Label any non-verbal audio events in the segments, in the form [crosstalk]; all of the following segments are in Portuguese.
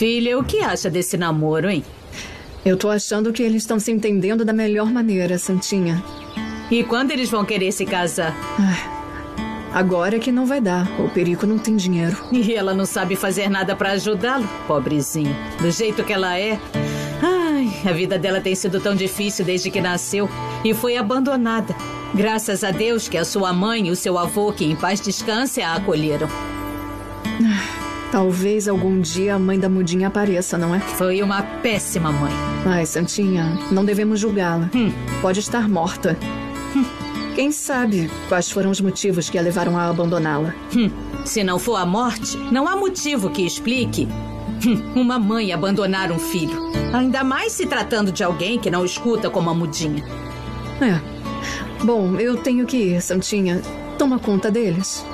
Filha, o que acha desse namoro, hein? Eu tô achando que eles estão se entendendo da melhor maneira, Santinha. E quando eles vão querer se casar? Agora que não vai dar. O Perico não tem dinheiro. E ela não sabe fazer nada para ajudá-lo? Pobrezinha. Do jeito que ela é. Ai, a vida dela tem sido tão difícil desde que nasceu e foi abandonada. Graças a Deus que a sua mãe e o seu avô, que em paz descanse, a acolheram. Talvez algum dia a mãe da mudinha apareça, não é? Foi uma péssima mãe. Ai, Santinha, não devemos julgá-la. Hum. Pode estar morta. Hum. Quem sabe quais foram os motivos que a levaram a abandoná-la? Hum. Se não for a morte, não há motivo que explique hum, uma mãe abandonar um filho. Ainda mais se tratando de alguém que não escuta como a mudinha. É. Bom, eu tenho que ir, Santinha. Toma conta deles.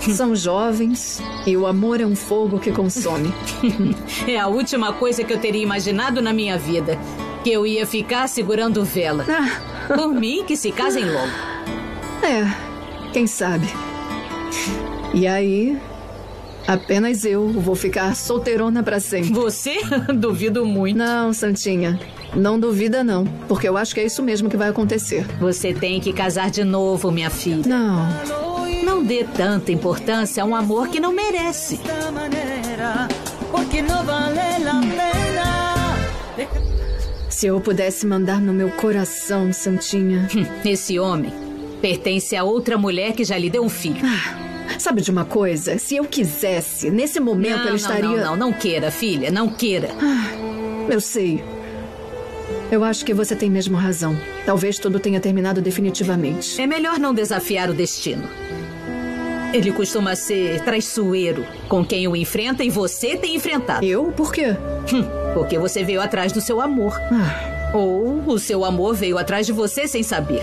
São jovens e o amor é um fogo que consome. [laughs] é a última coisa que eu teria imaginado na minha vida. Que eu ia ficar segurando vela. Ah. Por mim, que se casem logo. É, quem sabe. E aí, apenas eu vou ficar solteirona para sempre. Você? [laughs] Duvido muito. Não, Santinha. Não duvida, não. Porque eu acho que é isso mesmo que vai acontecer. Você tem que casar de novo, minha filha. Não. Não dê tanta importância a um amor que não merece. Se eu pudesse mandar no meu coração, Santinha. Esse homem pertence a outra mulher que já lhe deu um filho. Ah, sabe de uma coisa? Se eu quisesse, nesse momento não, ele estaria. Não, não, não queira, filha, não queira. Ah, eu sei. Eu acho que você tem mesmo razão. Talvez tudo tenha terminado definitivamente. É melhor não desafiar o destino. Ele costuma ser traiçoeiro com quem o enfrenta e você tem enfrentado. Eu? Por quê? Hum, porque você veio atrás do seu amor. Ah. Ou o seu amor veio atrás de você sem saber.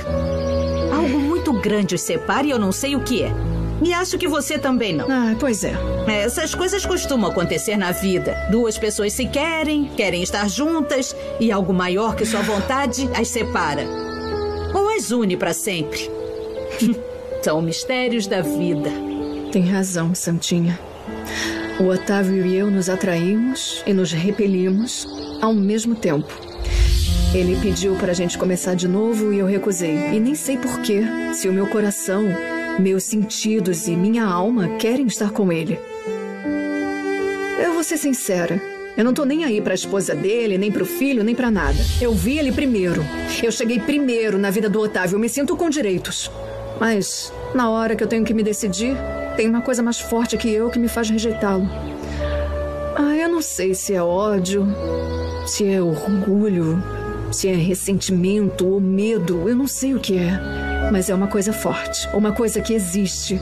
Algo muito grande os separa e eu não sei o que é. E acho que você também não. Ah, pois é. Essas coisas costumam acontecer na vida. Duas pessoas se querem, querem estar juntas, e algo maior que sua vontade as separa. Ou as une para sempre. [laughs] São mistérios da vida. Tem razão, Santinha. O Otávio e eu nos atraímos e nos repelimos ao mesmo tempo. Ele pediu para a gente começar de novo e eu recusei. E nem sei porquê, se o meu coração, meus sentidos e minha alma querem estar com ele. Eu vou ser sincera. Eu não tô nem aí pra esposa dele, nem pro filho, nem pra nada. Eu vi ele primeiro. Eu cheguei primeiro na vida do Otávio. Eu me sinto com direitos. Mas, na hora que eu tenho que me decidir, tem uma coisa mais forte que eu que me faz rejeitá-lo. Ah, eu não sei se é ódio, se é orgulho, se é ressentimento ou medo. Eu não sei o que é. Mas é uma coisa forte, uma coisa que existe.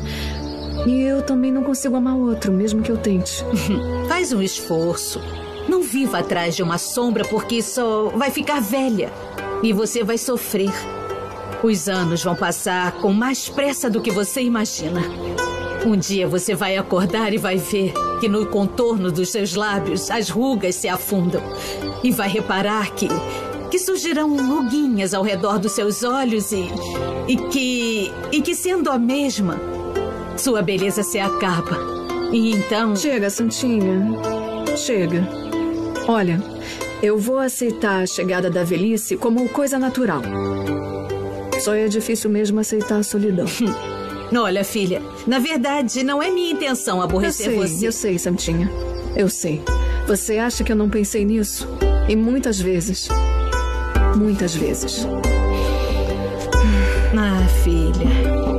E eu também não consigo amar outro, mesmo que eu tente. [laughs] Faz um esforço. Não viva atrás de uma sombra porque só vai ficar velha. E você vai sofrer. Os anos vão passar com mais pressa do que você imagina. Um dia você vai acordar e vai ver que no contorno dos seus lábios as rugas se afundam. E vai reparar que. que surgirão ruguinhas ao redor dos seus olhos e. e que. e que sendo a mesma, sua beleza se acaba. E então. Chega, Santinha. Chega. Olha, eu vou aceitar a chegada da velhice como coisa natural. Só é difícil mesmo aceitar a solidão. [laughs] Olha, filha, na verdade, não é minha intenção aborrecer eu sei, você. Eu sei, Santinha. Eu sei. Você acha que eu não pensei nisso? E muitas vezes. Muitas vezes. Ah, filha.